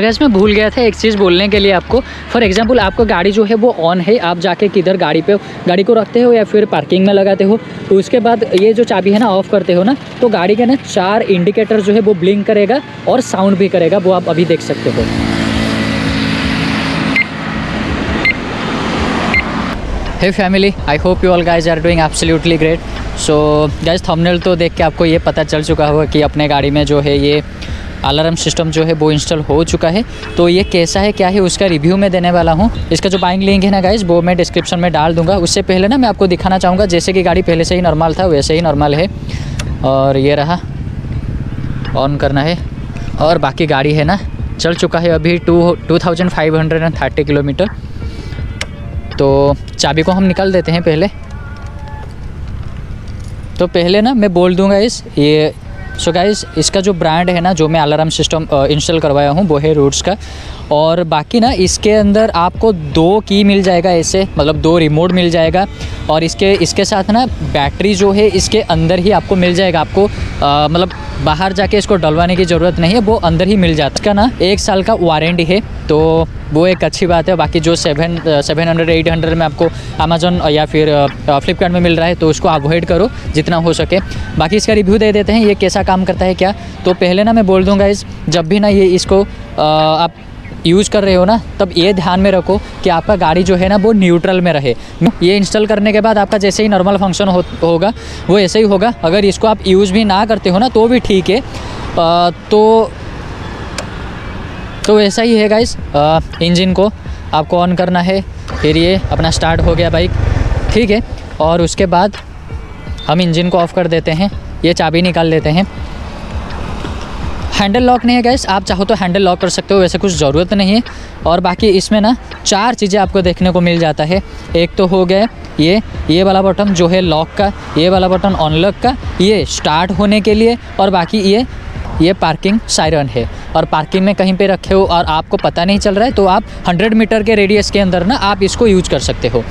Gas मैं भूल गया था एक चीज़ बोलने के लिए आपको। फॉर एग्जांपल आपका गाड़ी जो है वो ऑन है। आप जाके किधर गाड़ी पे गाड़ी को रखते हो या फिर पार्किंग में लगाते हो। तो उसके बाद ये जो चाबी है ना ऑफ़ करते हो ना तो गाड़ी के ना चार इंडिकेटर जो है वो ब्लिंक करेगा और साउंड भी करेगा। वो आप अभी देख सकते हो। Hey family I hope you all guys are doing absolutely great so guys thumbnail तो देख के आपको ये पता चल चुका होगा कि अपने गाड़ी में जो है ये अलार्म सिस्टम जो है वो इंस्टॉल हो चुका है। तो ये कैसा है, क्या है, उसका रिव्यू मैं देने वाला हूँ। इसका जो बाइंग लिंक है ना गाइज़ वो मैं डिस्क्रिप्शन में डाल दूँगा। उससे पहले ना मैं आपको दिखाना चाहूँगा, जैसे कि गाड़ी पहले से ही नॉर्मल था, वैसे ही नॉर्मल है। और ये रहा। ऑन करना है। और बाकी गाड़ी है ना, चल चुका है अभी two two thousand five hundred and thirty kilometre. तो चाबी को हम निकाल देते हैं पहले। तो पहले ना मैं बोल दूँगा इस, ये सो so गाइज़ इसका जो ब्रांड है ना, जो मैं अलार्म सिस्टम इंस्टॉल करवाया हूँ वो है रूट्स का, और बाकी ना, इसके अंदर आपको दो की मिल जाएगा ऐसे मतलब दो रिमोट मिल जाएगा, और इसके इसके साथ ना बैटरी जो है, इसके अंदर ही आपको मिल जाएगा, आपको मतलब बाहर जाके इसको डलवाने की ज़रूरत नहीं है, वो अंदर ही मिल जाता है। ना एक साल का वारंटी है तो वो एक अच्छी बात है। बाकी जो seven seven hundred eight hundred में आपको अमेजोन या फिर फ्लिपकार्ट में मिल रहा है तो उसको अवॉइड करो, जितना हो सके। बाकी इसका रिव्यू दे देते हैं, ये कैसा काम करता है क्या? तो पहले ना मैं बोल दूँगा इस जब भी ना ये इसको आप यूज़ कर रहे हो ना तब ये ध्यान में रखो कि आपका गाड़ी जो है ना वो न्यूट्रल में रहे। ये इंस्टॉल करने के बाद आपका जैसे ही नॉर्मल फ़ंक्शन हो, होगा वो ऐसे ही होगा। अगर इसको आप यूज़ भी ना करते हो ना तो भी ठीक है। तो तो ऐसा ही है गाइस इंजन को आपको ऑन करना है। फिर ये अपना स्टार्ट हो गया बाइक ठीक है? और उसके बाद हम इंजन को ऑफ़ कर देते हैं। ये चाबी निकाल लेते हैं। हैंडल लॉक नहीं है गैस आप चाहो तो हैंडल लॉक कर सकते हो, वैसे कुछ ज़रूरत नहीं है। और बाकी इसमें ना चार चीज़ें आपको देखने को मिल जाता है। एक तो हो गया ये ये वाला बटन जो है लॉक का, ये वाला बटन ऑनलॉक का, ये स्टार्ट होने के लिए, और बाकी ये ये पार्किंग सायरन है। और पार्किंग में कहीं पे रखे हो और आपको पता नहीं चल रहा है तो आप 100 मीटर के रेडियस के अंदर ना आप इसको यूज़ कर सकते हो।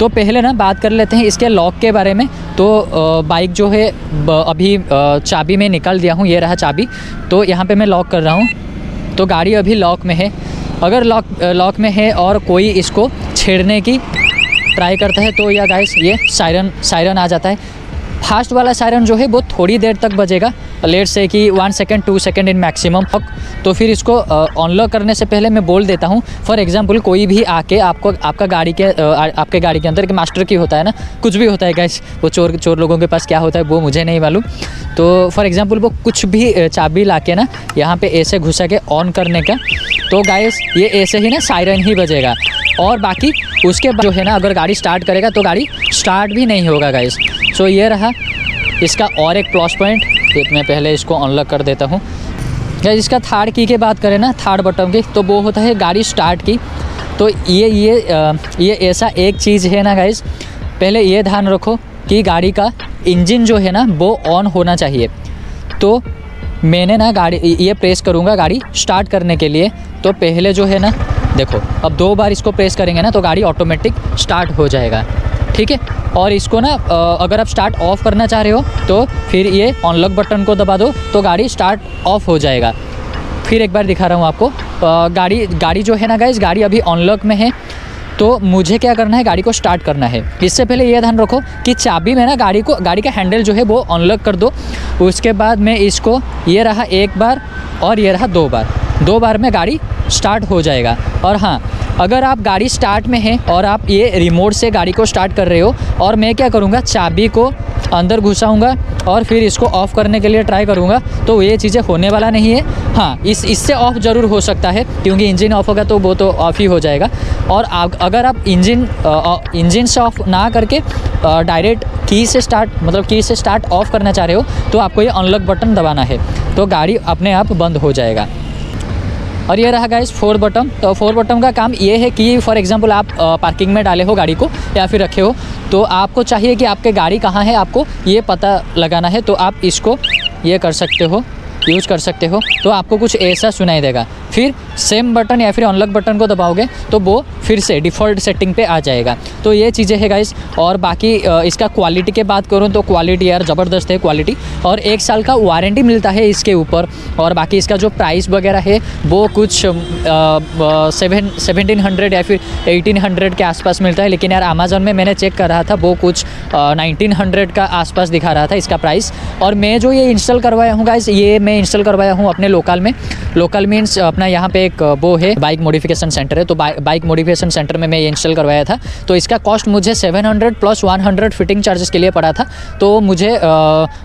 तो पहले ना बात कर लेते हैं इसके लॉक के बारे में। तो बाइक जो है अभी चाबी में निकाल दिया हूँ, ये रहा चाबी। तो यहाँ पे मैं लॉक कर रहा हूँ। तो गाड़ी अभी लॉक में है। अगर लॉक लॉक में है और कोई इसको छेड़ने की ट्राई करता है तो या गाइस ये सायरन सायरन आ जाता है। फास्ट वाला सायरन जो है, वो थोड़ी देर तक बजेगा। लेट से कि one second two second in maximum तो फिर इसको ऑनलॉक करने से पहले मैं बोल देता हूँ फॉर एग्जांपल कोई भी आके आपको, आपका गाड़ी के आपके गाड़ी के अंदर मास्टर की होता है ना? कुछ भी होता है गैस वो चोर चोर लोगों के पास क्या होता है, वो मुझे नहीं मालूम। तो फॉर एग्ज़ाम्पल वो कुछ भी चाबी ला के ना, यहाँ पर ऐसे घुसा के ऑन करने का तो गाइस ये ऐसे ही ना सायरन ही बजेगा। और बाकी, उसके बाद जो है ना, अगर गाड़ी स्टार्ट करेगा तो गाड़ी स्टार्ट भी नहीं होगा गाइस सो ये रहा इसका और एक प्लस पॉइंट एक मैं पहले इसको अनलॉक कर देता हूँ। गाइस इसका थर्ड की के बात करें ना थर्ड बटन की तो वो होता है गाड़ी स्टार्ट की तो ये ये ये ऐसा एक चीज़ है ना गाइस पहले ये ध्यान रखो कि गाड़ी का इंजन जो है ना, वो ऑन होना चाहिए। तो मैंने ना गाड़ी, ये प्रेस करूँगा गाड़ी स्टार्ट करने के लिए। तो पहले जो है ना, देखो, अब दो बार इसको प्रेस करेंगे ना तो गाड़ी ऑटोमेटिक स्टार्ट हो जाएगा। ठीक है? और इसको ना अगर आप स्टार्ट ऑफ़ करना चाह रहे हो तो फिर ये ऑनलॉक बटन को दबा दो तो गाड़ी स्टार्ट ऑफ़ हो जाएगा। फिर एक बार दिखा रहा हूँ आपको। गाड़ी गाड़ी जो है ना गाइज़ गाड़ी अभी ऑनलॉक में है तो मुझे क्या करना है, गाड़ी को स्टार्ट करना है। इससे पहले ये ध्यान रखो कि चाबी में ना गाड़ी को, गाड़ी का हैंडल जो है वो अनलॉक कर दो। उसके बाद में इसको, ये रहा एक बार और ये रहा दो बार। दो बार में गाड़ी स्टार्ट हो जाएगा। और हाँ अगर आप गाड़ी स्टार्ट में है और आप ये रिमोट से गाड़ी को स्टार्ट कर रहे हो और मैं क्या करूँगा, चाबी को अंदर घुसाऊँगा और फिर इसको ऑफ़ करने के लिए ट्राई करूँगा तो ये चीज़ें होने वाला नहीं है। हाँ इस, इससे ऑफ़ ज़रूर हो सकता है, क्योंकि इंजन ऑफ़ होगा तो वो तो ऑफ़ ही हो जाएगा। और अगर आप इंजन इंजन से ऑफ़ ना करके डायरेक्ट की से स्टार्ट मतलब की से स्टार्ट ऑफ़ करना चाह रहे हो तो आपको ये अनलॉक बटन दबाना है तो गाड़ी अपने आप बंद हो जाएगा। और ये रहा गाइस फोर बटम तो फोर बटम का काम ये है कि फॉर एग्जांपल आप पार्किंग में डाले हो गाड़ी को या फिर रखे हो तो आपको चाहिए कि आपके गाड़ी कहाँ है, आपको ये पता लगाना है तो आप इसको ये कर सकते हो यूज़ कर सकते हो। तो आपको कुछ ऐसा सुनाई देगा। फिर सेम बटन या फिर अनलॉक बटन को दबाओगे तो वो फिर से डिफ़ॉल्ट सेटिंग पे आ जाएगा। तो ये चीज़ें है गाइस और बाकी इसका क्वालिटी के बात करूँ तो क्वालिटी यार ज़बरदस्त है क्वालिटी और एक साल का वारंटी मिलता है इसके ऊपर, और बाकी इसका जो प्राइस वगैरह है, वो कुछ सेवन सेवनटीन हंड्रेड या फिर एटीन हंड्रेड के आसपास मिलता है। लेकिन यार अमेज़ोन में मैंने चेक कर रहा था, वो कुछ नाइनटीन हंड्रेड का आसपास दिखा रहा था इसका प्राइस और मैं जो ये इंस्टॉल करवाया हूँ गाइस ये मैं इंस्टॉल करवाया हूँ अपने लोकल में। लोकल मीन्स अपना यहाँ पे एक वो है बाइक मॉडिफिकेशन सेंटर है। तो बाइक मॉडिफिकेशन सेंटर में मैं ये इंस्टॉल करवाया था। तो इसका कॉस्ट मुझे 700 प्लस 100 फिटिंग चार्जेस के लिए पड़ा था। तो मुझे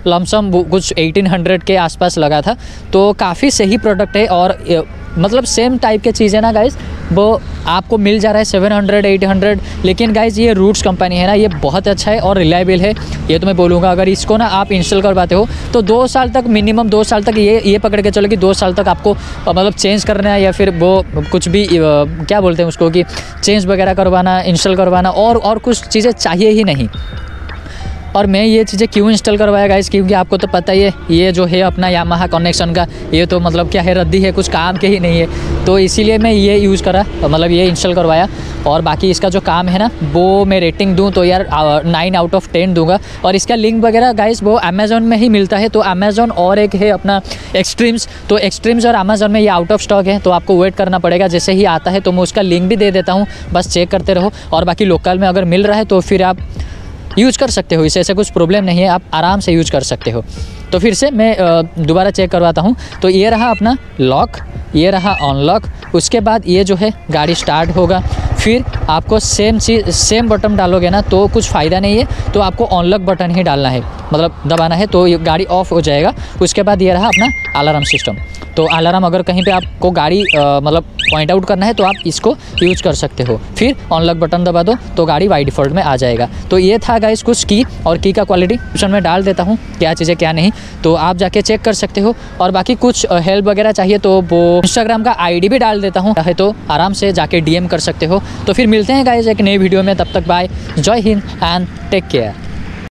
लमसम कुछ 1800 के आसपास लगा था। तो काफ़ी सही प्रोडक्ट है और मतलब सेम टाइप के चीज़ें ना गाइज़ वो आपको मिल जा रहा है सेवन हंड्रेड एट हंड्रेड लेकिन गाइज़ ये रूट्स कंपनी है ना, ये बहुत अच्छा है और रिलायबल है। ये तो मैं बोलूँगा, अगर इसको ना आप इंस्टॉल करवाते हो तो दो साल तक मिनिमम दो साल तक ये ये पकड़ के चलो कि दो साल तक आपको मतलब चेंज करना है या फिर वो कुछ भी क्या बोलते हैं उसको कि चेंज वगैरह करवाना इंस्टॉल करवाना, और और कुछ चीज़ें चाहिए ही नहीं। और मैं ये चीज़ें क्यों इंस्टॉल करवाया गाइस क्योंकि आपको तो पता ही है, ये जो है अपना यामाहा कनेक्शन का, ये तो मतलब क्या है, रद्दी है, कुछ काम के ही नहीं है। तो इसीलिए मैं ये यूज़ करा मतलब ये इंस्टॉल करवाया। और बाकी इसका जो काम है ना, वो मैं रेटिंग दूँ तो यार नाइन आउट ऑफ़ टेन दूँगा। और इसका लिंक वगैरह गाइस वो अमेज़ोन में ही मिलता है। तो अमेज़ोन और एक है अपना एक्सट्रीम्स तो एक्सट्रीम्स और अमेज़ोन में ये आउट ऑफ़ स्टॉक है तो आपको वेट करना पड़ेगा। जैसे ही आता है तो मैं उसका लिंक भी दे देता हूँ। बस चेक करते रहो। और बाकी लोकल में अगर मिल रहा है तो फिर आप यूज़ कर सकते हो इसे ऐसा कुछ प्रॉब्लम नहीं है, आप आराम से यूज़ कर सकते हो। तो फिर से मैं दोबारा चेक करवाता हूँ। तो ये रहा अपना लॉक ये रहा अनलॉक उसके बाद ये जो है, गाड़ी स्टार्ट होगा। फिर आपको सेम चीज़ सेम बटन डालोगे ना तो कुछ फ़ायदा नहीं है। तो आपको अनलॉक बटन ही डालना है। मतलब दबाना है तो ये गाड़ी ऑफ़ हो जाएगा। उसके बाद ये रहा अपना अलार्म सिस्टम तो अलार्म अगर कहीं पे आपको गाड़ी मतलब पॉइंट आउट करना है तो आप इसको यूज़ कर सकते हो। फिर अनलॉक बटन दबा दो तो गाड़ी बाई डिफ़ॉल्ट में आ जाएगा। तो ये था गाइस कुछ की और की का क्वालिटी ऑप्शन में डाल देता हूँ, क्या चीज़ें, क्या नहीं। तो आप जाके चेक कर सकते हो। और बाकी कुछ हेल्प वगैरह चाहिए तो वो इंस्टाग्राम का आईडी भी डाल देता हूँ। चाहे तो आराम से जाके डीएम कर सकते हो। तो फिर मिलते हैं गाइज़ एक नई वीडियो में। तब तक बाय जय हिंद एंड टेक केयर